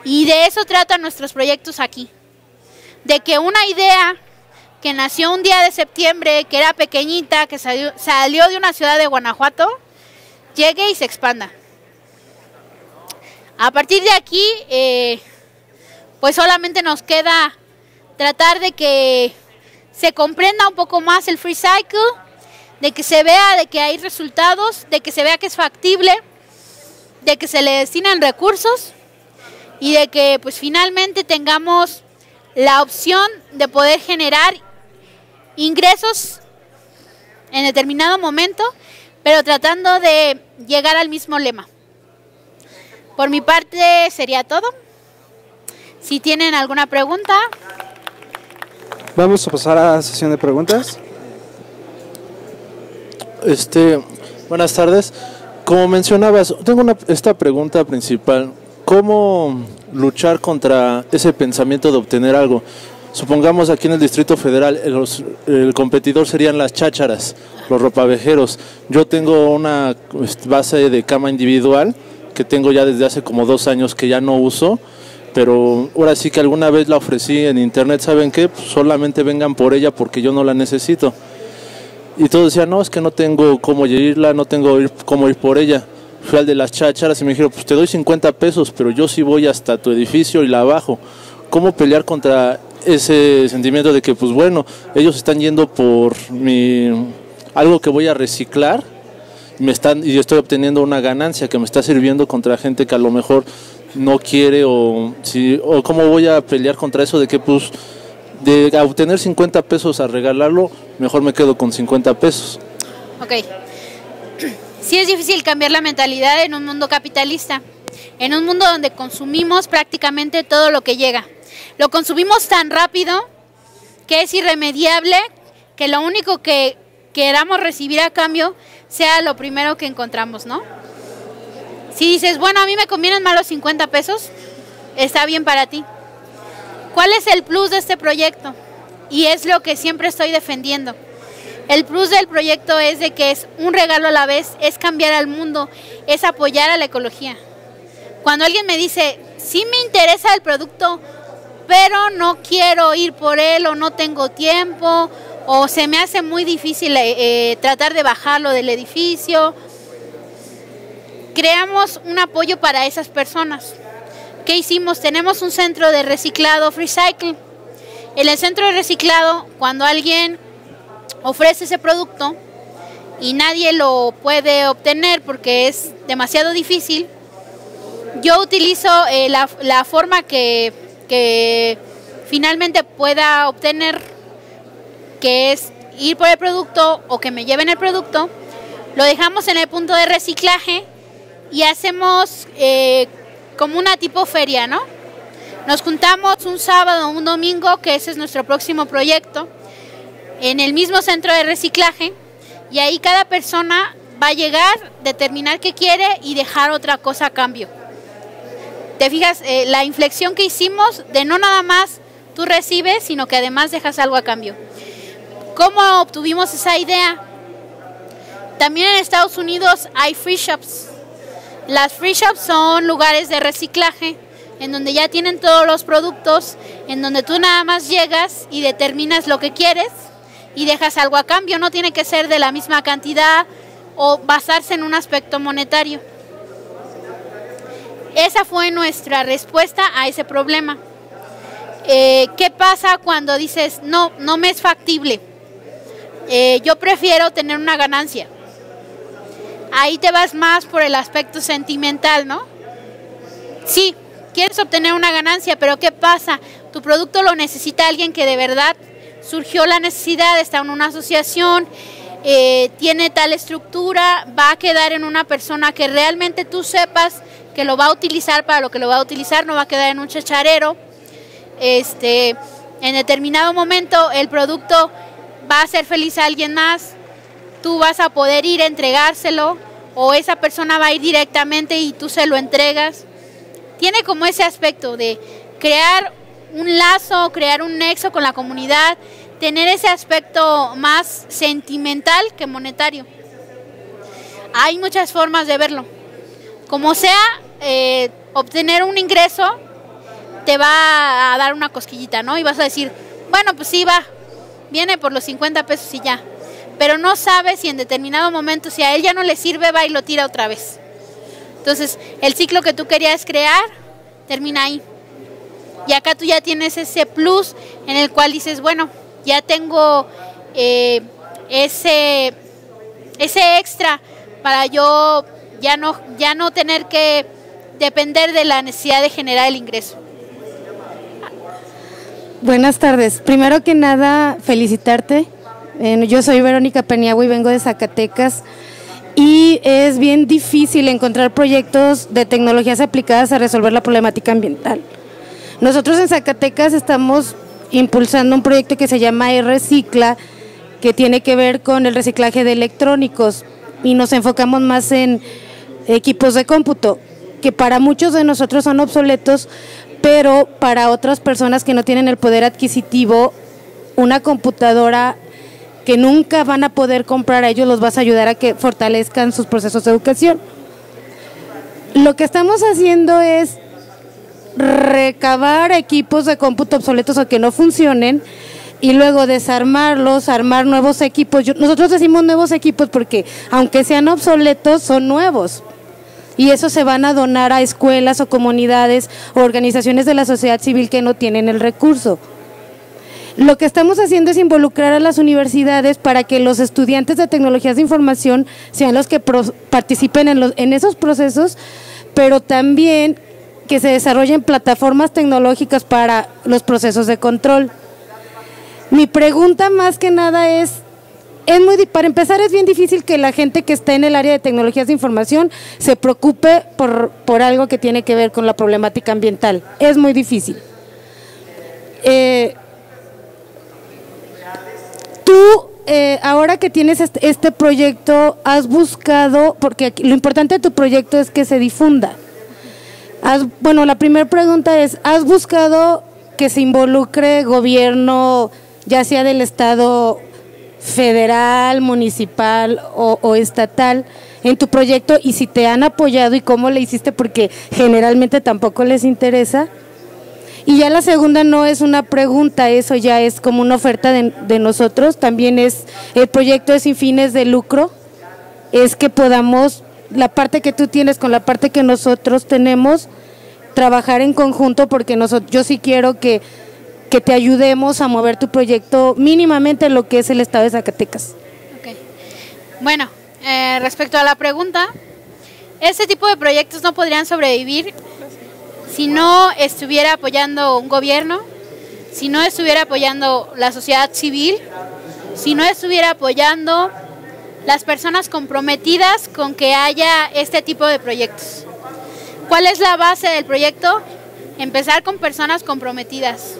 Y de eso tratan nuestros proyectos aquí. De que una idea que nació un día de septiembre, que era pequeñita, que salió, de una ciudad de Guanajuato, llegue y se expanda. A partir de aquí, eh, pues solamente nos queda tratar de que se comprenda un poco más el free cycle de que se vea de que hay resultados, de que se vea que es factible, de que se le destinan recursos y de que pues finalmente tengamos la opción de poder generar ingresos en determinado momento, pero tratando de llegar al mismo lema. Por mi parte sería todo. Si tienen alguna pregunta. Vamos a pasar a la sesión de preguntas. Este, buenas tardes. Como mencionabas, tengo esta pregunta principal. ¿Cómo luchar contra ese pensamiento de obtener algo? Supongamos aquí en el Distrito Federal el competidor serían las chácharas, los ropavejeros. Yo tengo una este, base de cama individual que tengo ya desde hace como dos años que ya no uso, pero ahora sí que alguna vez la ofrecí en internet, ¿saben qué? Pues solamente vengan por ella porque yo no la necesito. Y todos decían, no, es que no tengo cómo irla, no tengo cómo ir por ella. Fui al de las chácharas y me dijeron, pues te doy 50 pesos, pero yo sí voy hasta tu edificio y la bajo. ¿Cómo pelear contra ese sentimiento de que, pues bueno, ellos están yendo por mi algo que voy a reciclar me están, y yo estoy obteniendo una ganancia que me está sirviendo contra gente que a lo mejor no quiere o, si, o cómo voy a pelear contra eso de que pues de obtener 50 pesos a regalarlo, mejor me quedo con 50 pesos. Ok. Sí es difícil cambiar la mentalidad en un mundo capitalista, en un mundo donde consumimos prácticamente todo lo que llega. Lo consumimos tan rápido que es irremediable que lo único que queramos recibir a cambio sea lo primero que encontramos, ¿no? Si dices, bueno, a mí me convienen más los 50 pesos, está bien para ti. ¿Cuál es el plus de este proyecto? Y es lo que siempre estoy defendiendo. El plus del proyecto es de que es un regalo a la vez, es cambiar al mundo, es apoyar a la ecología. Cuando alguien me dice, sí me interesa el producto, pero no quiero ir por él o no tengo tiempo o se me hace muy difícil eh, eh, tratar de bajarlo del edificio, creamos un apoyo para esas personas. ¿Qué hicimos? Tenemos un centro de reciclado Free Cycle. En el centro de reciclado, cuando alguien ofrece ese producto y nadie lo puede obtener porque es demasiado difícil, yo utilizo eh, la, forma que, que finalmente pueda obtener, que es ir por el producto o que me lleven el producto, lo dejamos en el punto de reciclaje y hacemos eh, como una tipo feria, ¿no? Nos juntamos un sábado o un domingo, que ese es nuestro próximo proyecto, en el mismo centro de reciclaje y ahí cada persona va a llegar, determinar qué quiere y dejar otra cosa a cambio. Te fijas, eh, la inflexión que hicimos de no nada más tú recibes, sino que además dejas algo a cambio. ¿Cómo obtuvimos esa idea? También en Estados Unidos hay free shops. Las free shops son lugares de reciclaje en donde ya tienen todos los productos, en donde tú nada más llegas y determinas lo que quieres y dejas algo a cambio, no tiene que ser de la misma cantidad o basarse en un aspecto monetario. Esa fue nuestra respuesta a ese problema. Eh, ¿Qué pasa cuando dices, no, no me es factible? Eh, yo prefiero tener una ganancia ahí te vas más por el aspecto sentimental, ¿no? Sí, quieres obtener una ganancia, pero ¿qué pasa? Tu producto lo necesita alguien que de verdad surgió la necesidad, está en una asociación, eh, tiene tal estructura, va a quedar en una persona que realmente tú sepas que lo va a utilizar para lo que lo va a utilizar, no va a quedar en un chacharero. Este, en determinado momento el producto va a hacer feliz a alguien más, tú vas a poder ir a entregárselo o esa persona va a ir directamente y tú se lo entregas. Tiene como ese aspecto de crear un lazo, crear un nexo con la comunidad, tener ese aspecto más sentimental que monetario. Hay muchas formas de verlo. Como sea, eh, obtener un ingreso te va a dar una cosquillita, ¿no? Y vas a decir, bueno, pues sí, va, viene por los 50 pesos y ya pero no sabe si en determinado momento, si a él ya no le sirve, va y lo tira otra vez. Entonces, el ciclo que tú querías crear termina ahí. Y acá tú ya tienes ese plus en el cual dices, bueno, ya tengo eh, ese, ese extra para yo ya no, ya no tener que depender de la necesidad de generar el ingreso. Buenas tardes. Primero que nada, felicitarte yo soy Verónica Peniagua y vengo de Zacatecas y es bien difícil encontrar proyectos de tecnologías aplicadas a resolver la problemática ambiental. Nosotros en Zacatecas estamos impulsando un proyecto que se llama E-Recicla, que tiene que ver con el reciclaje de electrónicos y nos enfocamos más en equipos de cómputo, que para muchos de nosotros son obsoletos, pero para otras personas que no tienen el poder adquisitivo, una computadora que nunca van a poder comprar a ellos, los vas a ayudar a que fortalezcan sus procesos de educación. Lo que estamos haciendo es recabar equipos de cómputo obsoletos o que no funcionen y luego desarmarlos, armar nuevos equipos. nosotros decimos nuevos equipos porque aunque sean obsoletos, son nuevos. Y eso se van a donar a escuelas o comunidades o organizaciones de la sociedad civil que no tienen el recurso. Lo que estamos haciendo es involucrar a las universidades para que los estudiantes de tecnologías de información sean los que participen en, esos procesos, pero también que se desarrollen plataformas tecnológicas para los procesos de control. Mi pregunta más que nada es, es muy, para empezar es bien difícil que la gente que está en el área de tecnologías de información se preocupe por, por algo que tiene que ver con la problemática ambiental. Es muy difícil. Eh, tú eh, ahora que tienes este, proyecto, has buscado, porque lo importante de tu proyecto es que se difunda. Bueno, la primera pregunta es, ¿has buscado que se involucre gobierno, ya sea del Estado federal, municipal o, o estatal, en tu proyecto y si te han apoyado y cómo le hiciste? Porque generalmente tampoco les interesa. Y ya la segunda no es una pregunta, eso ya es como una oferta de, de nosotros, también es, el proyecto es sin fines de lucro, es que podamos, la parte que tú tienes con la parte que nosotros tenemos, trabajar en conjunto porque nosotros, yo sí quiero que, que te ayudemos a mover tu proyecto mínimamente en lo que es el estado de Zacatecas. Ok. Bueno, eh, respecto a la pregunta, este tipo de proyectos no podrían sobrevivir si no estuviera apoyando un gobierno, si no estuviera apoyando la sociedad civil, si no estuviera apoyando las personas comprometidas con que haya este tipo de proyectos. ¿Cuál es la base del proyecto? Empezar con personas comprometidas,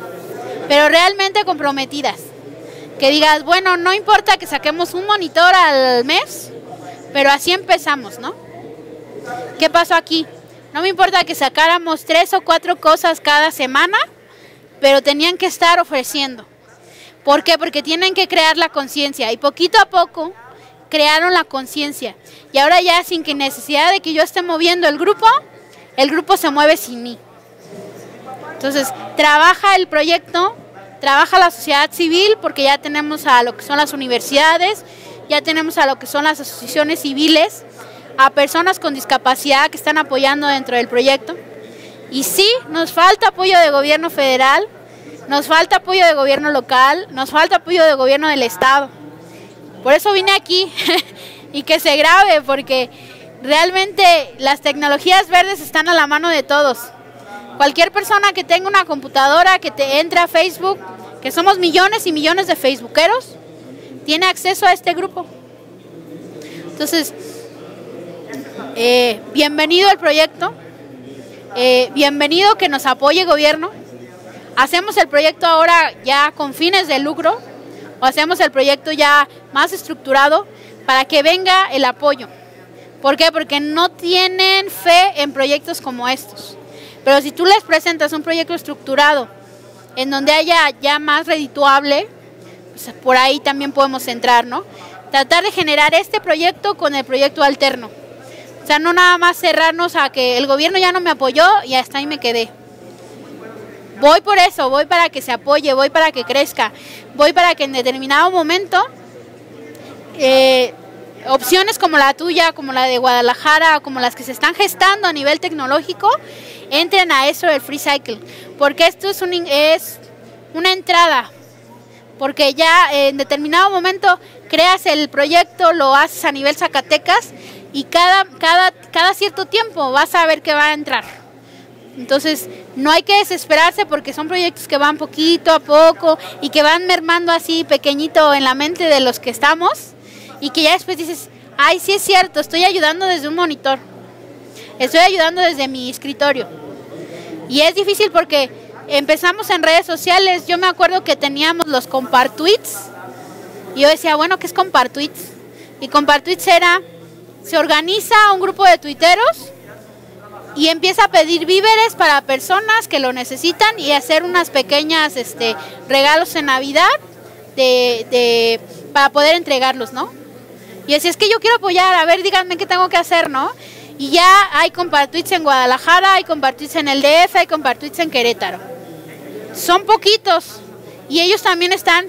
pero realmente comprometidas. Que digas, bueno, no importa que saquemos un monitor al mes, pero así empezamos, ¿no? ¿Qué pasó aquí? No me importa que sacáramos tres o cuatro cosas cada semana, pero tenían que estar ofreciendo. ¿Por qué? Porque tienen que crear la conciencia y poquito a poco crearon la conciencia. Y ahora ya sin que necesidad de que yo esté moviendo el grupo, el grupo se mueve sin mí. Entonces, trabaja el proyecto, trabaja la sociedad civil, porque ya tenemos a lo que son las universidades, ya tenemos a lo que son las asociaciones civiles, a personas con discapacidad que están apoyando dentro del proyecto. Y sí, nos falta apoyo de gobierno federal, nos falta apoyo de gobierno local, nos falta apoyo de gobierno del estado. Por eso vine aquí y que se grabe, porque realmente las tecnologías verdes están a la mano de todos. Cualquier persona que tenga una computadora, que te entre a Facebook, que somos millones y millones de facebookeros, tiene acceso a este grupo. Entonces, eh, bienvenido al proyecto, eh, bienvenido que nos apoye gobierno. Hacemos el proyecto ahora ya con fines de lucro o hacemos el proyecto ya más estructurado para que venga el apoyo. ¿Por qué? Porque no tienen fe en proyectos como estos. Pero si tú les presentas un proyecto estructurado en donde haya ya más redituable, pues por ahí también podemos entrar, ¿no? Tratar de generar este proyecto con el proyecto alterno. O sea, no nada más cerrarnos a que el gobierno ya no me apoyó y hasta ahí me quedé. Voy por eso, voy para que se apoye, voy para que crezca, voy para que en determinado momento eh, opciones como la tuya, como la de Guadalajara, como las que se están gestando a nivel tecnológico, entren a eso del free cycle, porque esto es, un, es una entrada, porque ya en determinado momento creas el proyecto, lo haces a nivel Zacatecas y cada, cada, cada cierto tiempo vas a ver que va a entrar. Entonces, no hay que desesperarse porque son proyectos que van poquito a poco y que van mermando así pequeñito en la mente de los que estamos y que ya después dices, ay, sí es cierto, estoy ayudando desde un monitor, estoy ayudando desde mi escritorio. Y es difícil porque empezamos en redes sociales, yo me acuerdo que teníamos los compartweets y yo decía, bueno, ¿qué es compartweets? Y compartweets era, se organiza un grupo de tuiteros y empieza a pedir víveres para personas que lo necesitan y hacer unas pequeñas este, regalos en Navidad de, de, para poder entregarlos, ¿no? Y así es que yo quiero apoyar, a ver, díganme qué tengo que hacer, ¿no? Y ya hay compartweets en Guadalajara, hay compartweets en el DF, hay compartweets en Querétaro. Son poquitos y ellos también están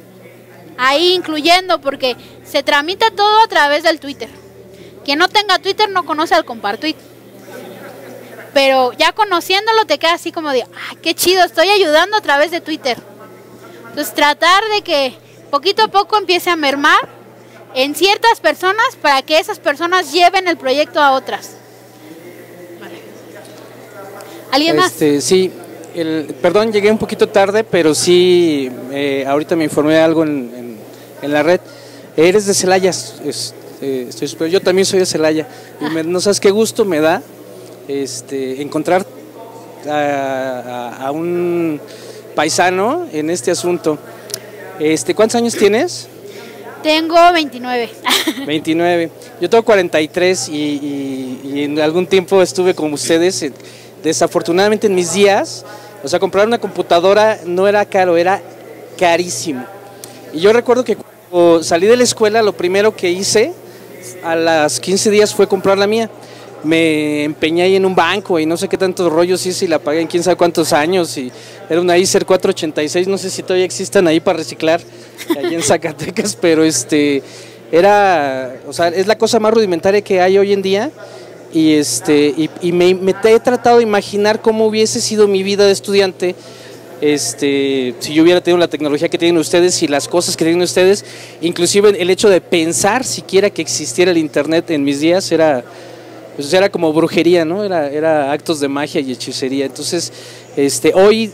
ahí incluyendo porque se tramita todo a través del Twitter. Quien no tenga Twitter no conoce al compartweet pero ya conociéndolo te queda así como de, ah, qué chido, estoy ayudando a través de Twitter. Entonces tratar de que poquito a poco empiece a mermar en ciertas personas para que esas personas lleven el proyecto a otras. ¿Alguien más? Este, sí, el, perdón, llegué un poquito tarde, pero sí, eh, ahorita me informé de algo en, en, en, la red. Eres de Celaya, es, eh, estoy, yo también soy de Celaya. Y me, no sabes qué gusto me da este, encontrar a, a, a, un paisano en este asunto. Este, ¿Cuántos años tienes? Tengo 29. 29. Yo tengo 43 y, y- y en algún tiempo estuve como ustedes. eh, Desafortunadamente en mis días, o sea, comprar una computadora no era caro, era carísimo. Y yo recuerdo que cuando salí de la escuela, lo primero que hice a las 15 días fue comprar la mía. Me empeñé ahí en un banco y no sé qué tantos rollos hice y la pagué en quién sabe cuántos años. Y era una Acer 486, no sé si todavía existan ahí para reciclar, allí en Zacatecas, pero este era, o sea, es la cosa más rudimentaria que hay hoy en día. Y, este, y, y me, me he tratado de imaginar cómo hubiese sido mi vida de estudiante este, si yo hubiera tenido la tecnología que tienen ustedes y las cosas que tienen ustedes, inclusive el hecho de pensar siquiera que existiera el internet en mis días era, pues era como brujería, ¿no? Era, era actos de magia y hechicería. Entonces, este, hoy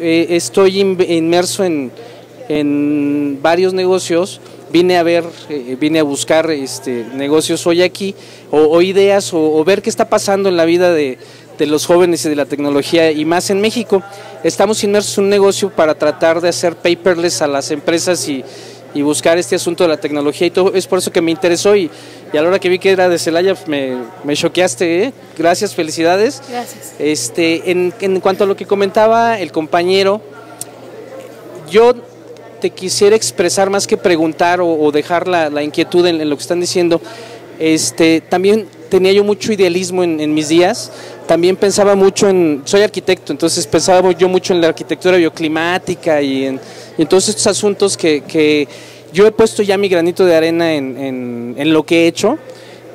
eh, estoy in- inmerso en, en varios negocios. Vine a ver, eh, vine a buscar este, negocios hoy aquí, o, o ideas, o, o ver qué está pasando en la vida de, de los jóvenes y de la tecnología, y más en México. Estamos inmersos en un negocio para tratar de hacer paperless a las empresas y, y buscar este asunto de la tecnología, y todo es por eso que me interesó. Y, y a la hora que vi que era de Celaya, pues, me, me choqueaste. ¿eh? Gracias, felicidades. Gracias. Este, en, en cuanto a lo que comentaba el compañero, yo te quisiera expresar más que preguntar o, o dejar la, la inquietud en, en lo que están diciendo. Este, también tenía yo mucho idealismo en, en mis días. También pensaba mucho en, soy arquitecto, entonces pensaba yo mucho en la arquitectura bioclimática y en, y todos estos asuntos que, yo he puesto ya mi granito de arena en, lo que he hecho.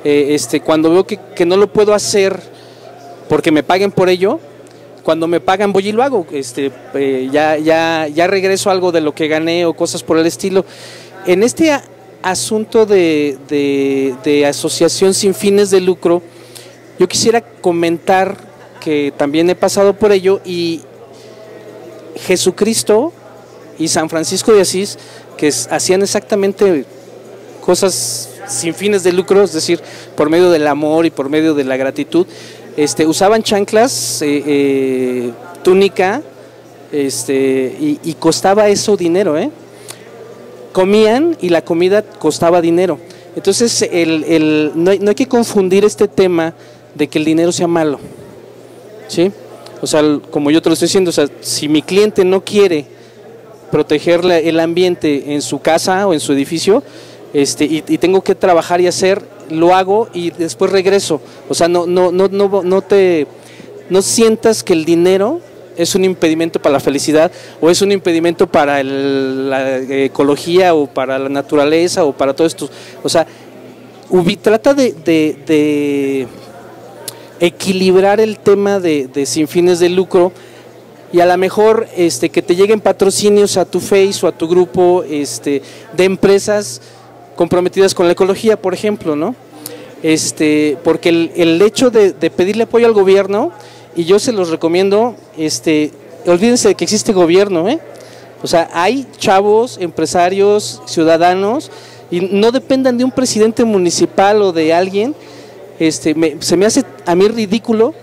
Eh, este, cuando veo que, no lo puedo hacer porque me paguen por ello, cuando me pagan voy y lo hago, este, eh, ya, ya, ya regreso algo de lo que gané o cosas por el estilo. En este asunto de asociación sin fines de lucro, yo quisiera comentar que también he pasado por ello y Jesucristo y San Francisco de Asís, que hacían exactamente cosas sin fines de lucro, es decir, por medio del amor y por medio de la gratitud, este, usaban chanclas, eh, eh, túnica, este, y, costaba eso dinero, ¿eh? Comían y la comida costaba dinero. Entonces, el, el- no, hay, no hay que confundir este tema de que el dinero sea malo, ¿sí? O sea, como yo te lo estoy diciendo, o sea, si mi cliente no quiere proteger el ambiente en su casa o en su edificio, este, y, y tengo que trabajar y hacer, lo hago y después regreso. O sea, no, no, no, no, no te no sientas que el dinero es un impedimento para la felicidad o es un impedimento para el- la ecología o para la naturaleza o para todo esto. O sea, ubi- trata de, de- de equilibrar el tema de, de sin fines de lucro y a lo mejor este, que te lleguen patrocinios a tu Face o a tu grupo este, de empresas comprometidas con la ecología, por ejemplo, ¿no? Este, porque el, el hecho de, pedirle apoyo al gobierno, y yo se los recomiendo, este, olvídense de que existe gobierno, ¿eh? O sea, hay chavos, empresarios, ciudadanos, y no dependan de un presidente municipal o de alguien. Este, me- se me hace a mí ridículo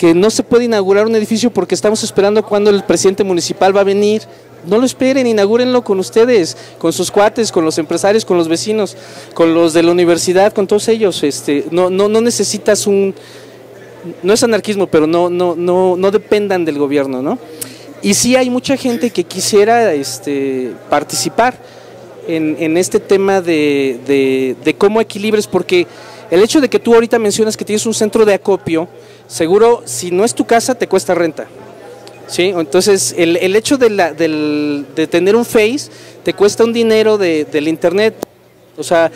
que no se puede inaugurar un edificio porque estamos esperando cuando el presidente municipal va a venir. No lo esperen, inaugurenlo con ustedes, con sus cuates, con los empresarios, con los vecinos, con los de la universidad, con todos ellos. Este, no, no, no necesitas un, no es anarquismo, pero no, no, no, no dependan del gobierno, ¿no? Y sí hay mucha gente que quisiera este, participar en, en este tema de, de- de cómo equilibres, porque el hecho de que tú ahorita mencionas que tienes un centro de acopio, seguro si no es tu casa te cuesta renta. ¿sí? Entonces, el, el hecho de, la, del- de tener un Face te cuesta un dinero de, del Internet. O sea,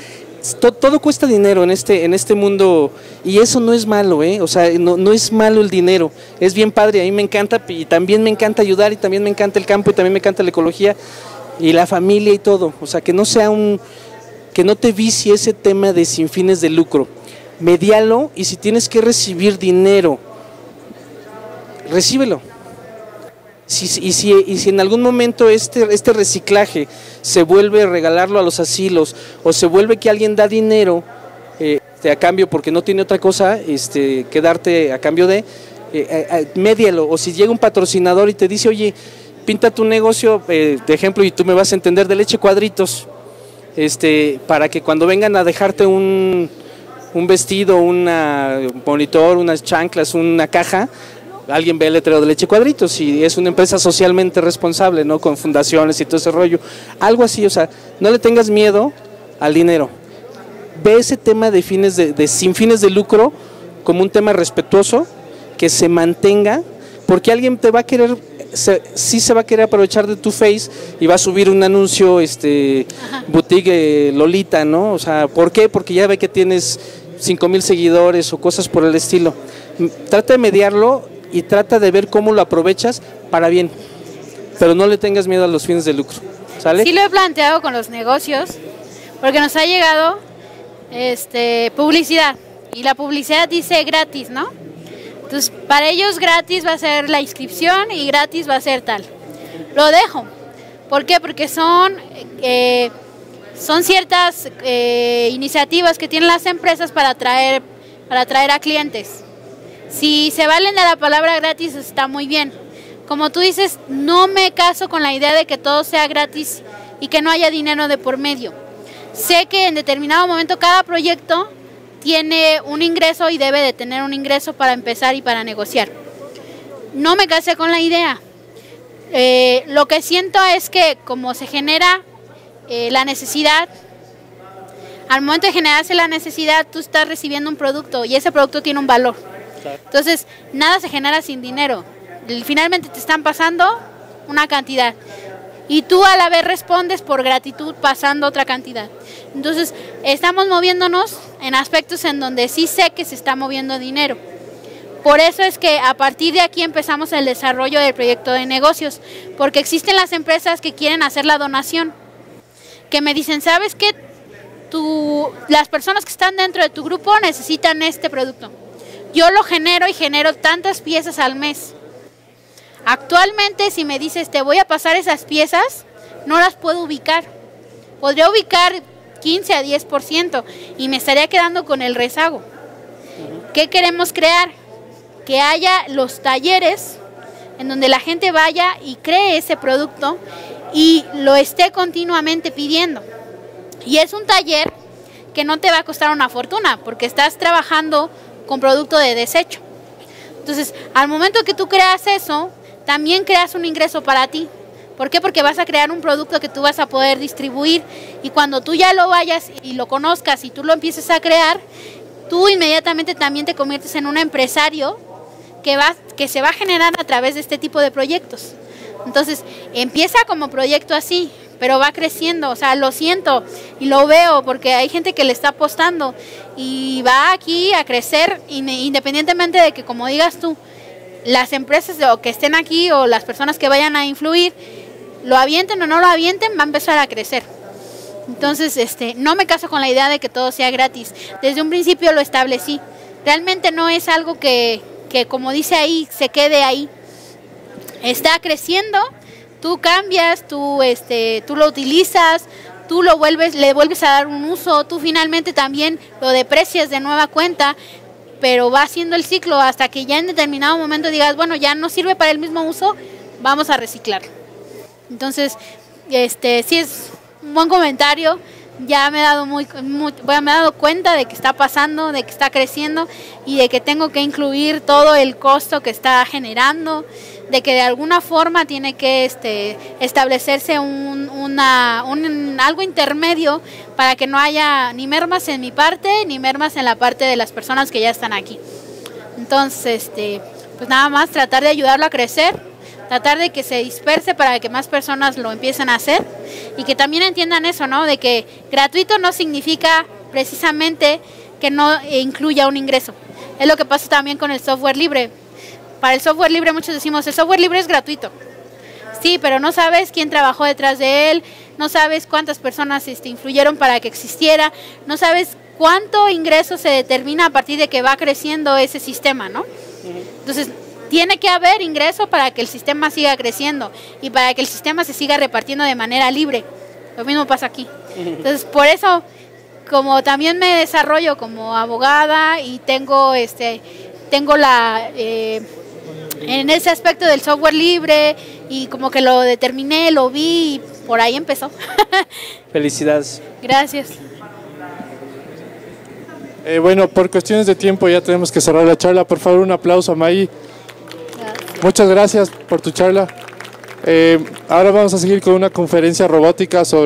to- todo cuesta dinero en este, en este mundo y eso no es malo, ¿eh? O sea, no, no es malo el dinero. Es bien padre, a mí me encanta y también me encanta ayudar y también me encanta el campo y también me encanta la ecología y la familia y todo. O sea, que no sea un que no te vicie ese tema de sin fines de lucro. Medialo y si tienes que recibir dinero, recíbelo. Si, y, si, y si en algún momento este, este reciclaje se vuelve regalarlo a los asilos o se vuelve que alguien da dinero eh, este, a cambio porque no tiene otra cosa este, que darte a cambio de, eh, eh, eh, médialo. O si llega un patrocinador y te dice, oye, pinta tu negocio, eh, de ejemplo, y tú me vas a entender, de leche cuadritos. este, para que cuando vengan a dejarte un, un vestido, una, un monitor, unas chanclas, una caja, alguien ve el letrero de leche cuadritos y es una empresa socialmente responsable, ¿no? Con fundaciones y todo ese rollo. Algo así, o sea, no le tengas miedo al dinero. Ve ese tema de fines de, de sin fines de lucro como un tema respetuoso, que se mantenga, porque alguien te va a querer, se, sí se va a querer aprovechar de tu face y va a subir un anuncio, este, boutique eh, Lolita, ¿no? O sea, ¿por qué? Porque ya ve que tienes 5 mil seguidores o cosas por el estilo. Trata de mediarlo y trata de ver cómo lo aprovechas para bien, pero no le tengas miedo a los fines de lucro, ¿sale? Sí lo he planteado con los negocios, porque nos ha llegado este, publicidad y la publicidad dice gratis, ¿no? Entonces, para ellos gratis va a ser la inscripción y gratis va a ser tal. Lo dejo. ¿Por qué? Porque son, eh, son ciertas eh, iniciativas que tienen las empresas para atraer, para atraer a clientes. Si se valen de la palabra gratis está muy bien. Como tú dices, no me caso con la idea de que todo sea gratis y que no haya dinero de por medio. Sé que en determinado momento cada proyecto tiene un ingreso y debe de tener un ingreso para empezar y para negociar. No me casé con la idea. Eh, lo que siento es que como se genera eh, la necesidad, al momento de generarse la necesidad, tú estás recibiendo un producto y ese producto tiene un valor. Entonces, nada se genera sin dinero. Finalmente te están pasando una cantidad y tú a la vez respondes por gratitud pasando otra cantidad. Entonces, estamos moviéndonos en aspectos en donde sí sé que se está moviendo dinero. Por eso es que a partir de aquí empezamos el desarrollo del proyecto de negocios, porque existen las empresas que quieren hacer la donación, que me dicen, ¿sabes qué? Tú, las personas que están dentro de tu grupo necesitan este producto. Yo lo genero y genero tantas piezas al mes. Actualmente, si me dices, te voy a pasar esas piezas, no las puedo ubicar. Podría ubicar 15 a 10% y me estaría quedando con el rezago. ¿Qué queremos crear? Que haya los talleres en donde la gente vaya y cree ese producto y lo esté continuamente pidiendo. Y es un taller que no te va a costar una fortuna porque estás trabajando con producto de desecho. Entonces, al momento que tú creas eso, también creas un ingreso para ti. ¿Por qué? Porque vas a crear un producto que tú vas a poder distribuir y cuando tú ya lo vayas y lo conozcas y tú lo empieces a crear, tú inmediatamente también te conviertes en un empresario que, va, que se va a generar a través de este tipo de proyectos. Entonces, empieza como proyecto así, pero va creciendo, o sea, lo siento y lo veo porque hay gente que le está apostando y va aquí a crecer independientemente de que, como digas tú, las empresas o que estén aquí o las personas que vayan a influir, lo avienten o no lo avienten, va a empezar a crecer. Entonces, este, no me caso con la idea de que todo sea gratis. Desde un principio lo establecí. Realmente no es algo que, que como dice ahí, se quede ahí. Está creciendo, tú cambias, tú, este, tú lo utilizas, tú lo vuelves, le vuelves a dar un uso, tú finalmente también lo deprecias de nueva cuenta, pero va haciendo el ciclo hasta que ya en determinado momento digas, bueno, ya no sirve para el mismo uso, vamos a reciclarlo. Entonces, este, sí es un buen comentario. Ya me he dado muy, muy, bueno, me he dado cuenta de que está pasando, de que está creciendo y de que tengo que incluir todo el costo que está generando, de que de alguna forma tiene que este, establecerse un, una, un, algo intermedio para que no haya ni mermas en mi parte ni mermas en la parte de las personas que ya están aquí. Entonces, este, pues nada más tratar de ayudarlo a crecer tratar de que se disperse para que más personas lo empiecen a hacer y que también entiendan eso, ¿no? De que gratuito no significa precisamente que no incluya un ingreso. Es lo que pasa también con el software libre. Para el software libre muchos decimos, el software libre es gratuito. Sí, pero no sabes quién trabajó detrás de él, no sabes cuántas personas este, influyeron para que existiera, no sabes cuánto ingreso se determina a partir de que va creciendo ese sistema, ¿no? Entonces, tiene que haber ingreso para que el sistema siga creciendo y para que el sistema se siga repartiendo de manera libre. Lo mismo pasa aquí. Entonces, por eso, como también me desarrollo como abogada y tengo este tengo la eh, en ese aspecto del software libre y como que lo determiné, lo vi por ahí empezó. Felicidades. Gracias. Eh, bueno, por cuestiones de tiempo ya tenemos que cerrar la charla. Por favor, un aplauso a May. Muchas gracias por tu charla. Eh, ahora vamos a seguir con una conferencia robótica sobre...